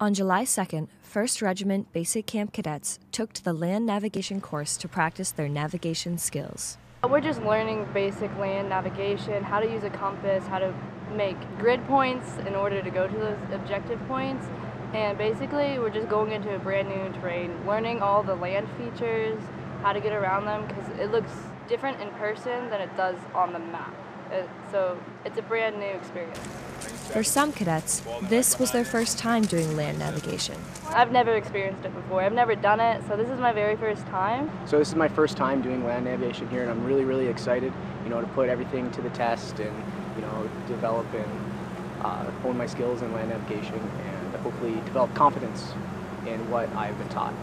On July 2nd, 1st Regiment Basic Camp cadets took to the land navigation course to practice their navigation skills. We're just learning basic land navigation, how to use a compass, how to make grid points in order to go to those objective points. And basically, we're just going into a brand new terrain, learning all the land features, how to get around them, because it looks different in person than it does on the map. It, so it's a brand new experience. For some cadets, this was their first time doing land navigation. I've never experienced it before. I've never done it, so this is my very first time. So this is my first time doing land navigation here, and I'm really, really excited, you know, to put everything to the test and, you know, develop and uh, hone my skills in land navigation and hopefully develop confidence in what I've been taught.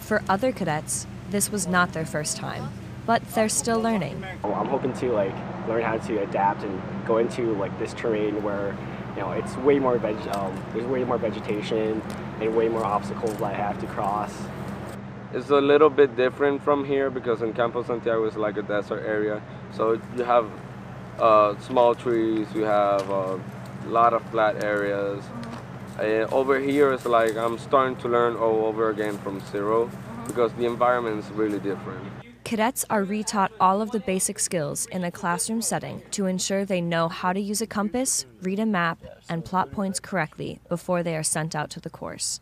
For other cadets, this was not their first time, but they're still learning. I'm hoping to like learn how to adapt and go into like this terrain where you know it's way more veg um, there's way more vegetation and way more obstacles that I have to cross. It's a little bit different from here because in Campo Santiago is like a desert area, so you have uh, small trees, you have a lot of flat areas. And over here it's like I'm starting to learn all over again from zero because the environment is really different. Cadets are retaught all of the basic skills in a classroom setting to ensure they know how to use a compass, read a map, and plot points correctly before they are sent out to the course.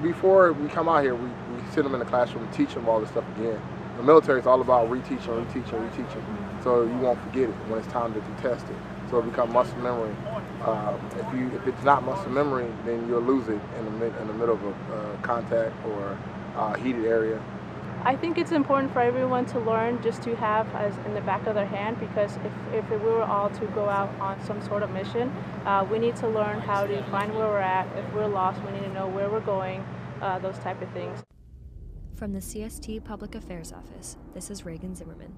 Before we come out here, we, we sit them in the classroom and teach them all this stuff again. The military is all about reteaching, reteaching, reteaching, so you won't forget it when it's time to test it. So it becomes muscle memory. Um, if you if it's not muscle memory, then you'll lose it in the mid, in the middle of a uh, contact or uh, heated area. I think it's important for everyone to learn just to have as in the back of their hand because if, if we were all to go out on some sort of mission, uh, we need to learn how to find where we're at. If we're lost, we need to know where we're going, uh, those type of things. From the CST Public Affairs Office, this is Reagan Zimmerman.